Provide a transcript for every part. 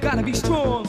gotta be strong.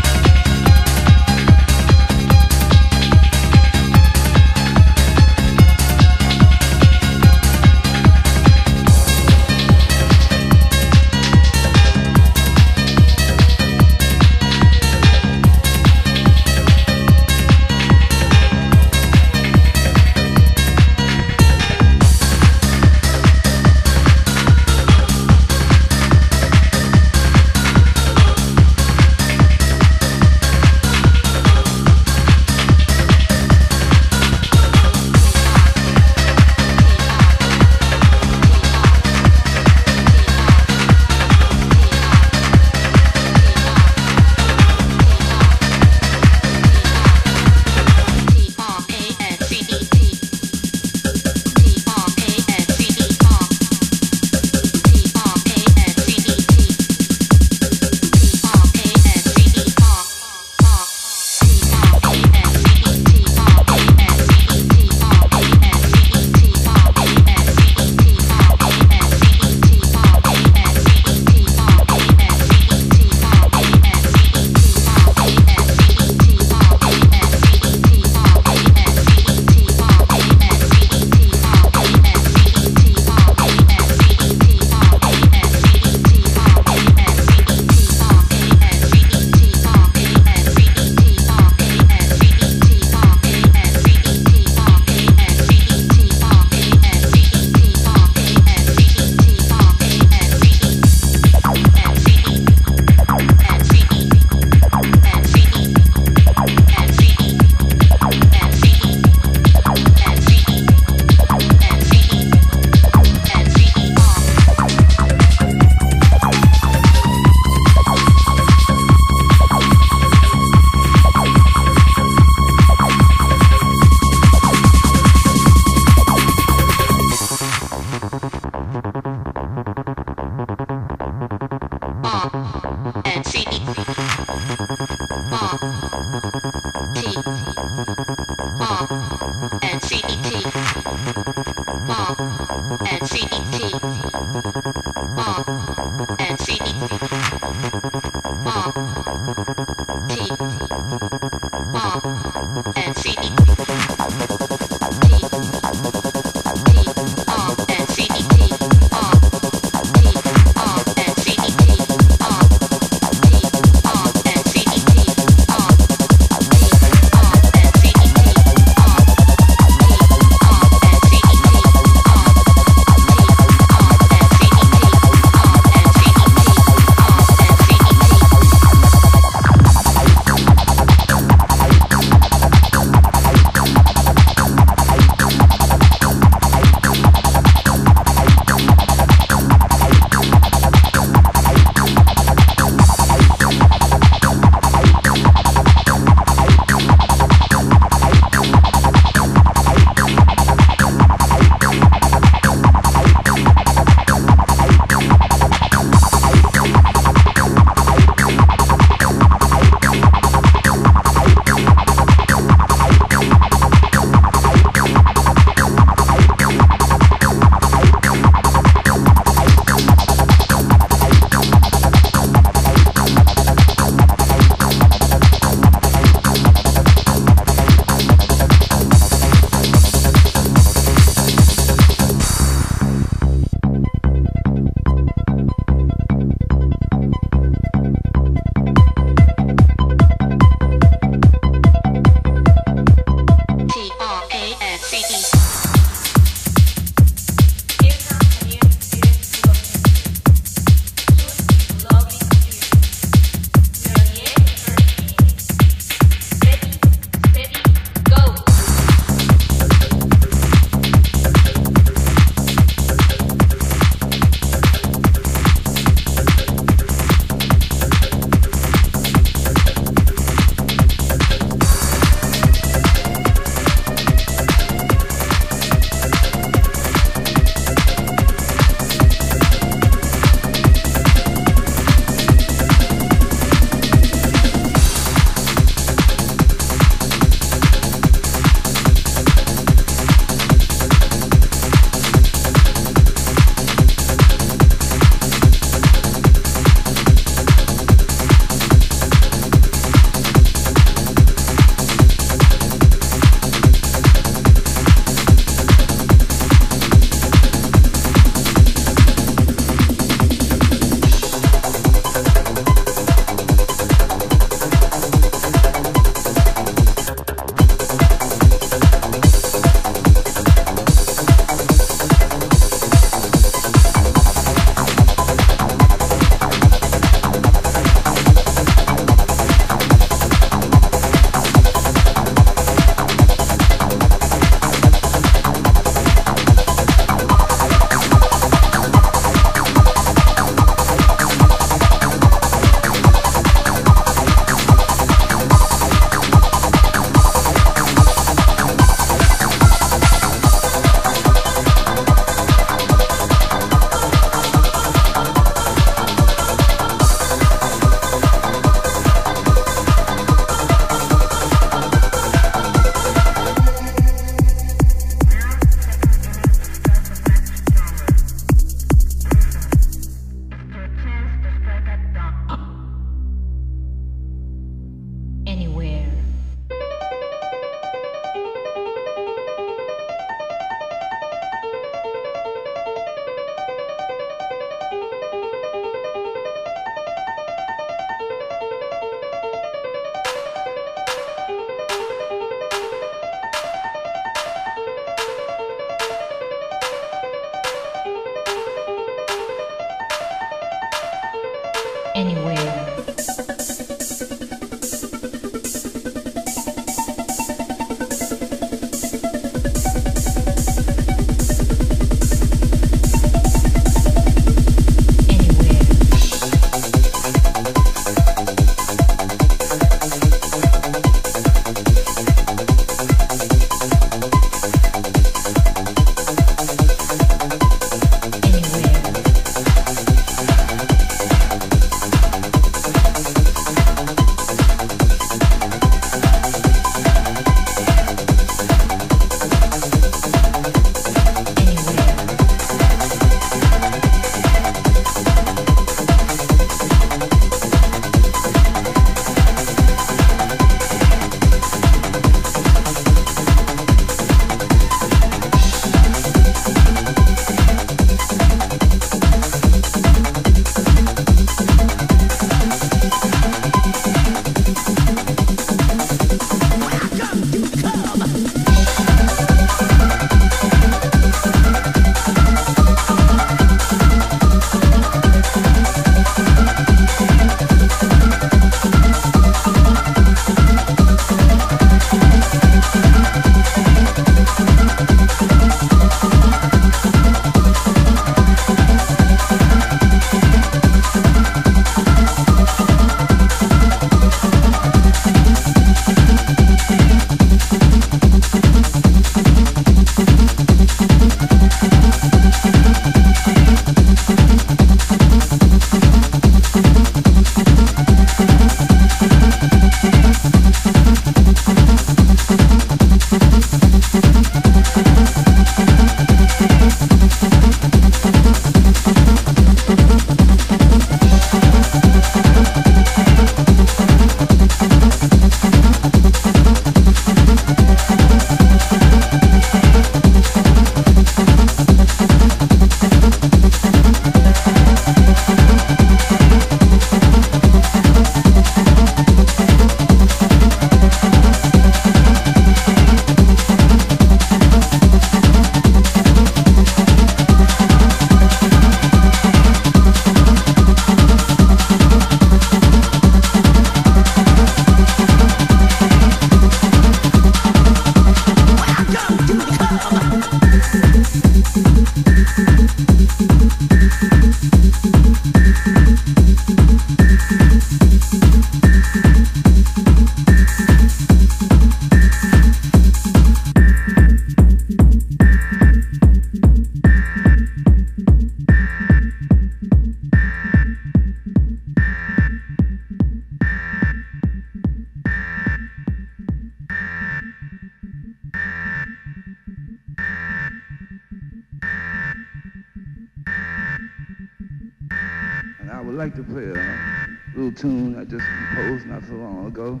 I just composed not so long ago.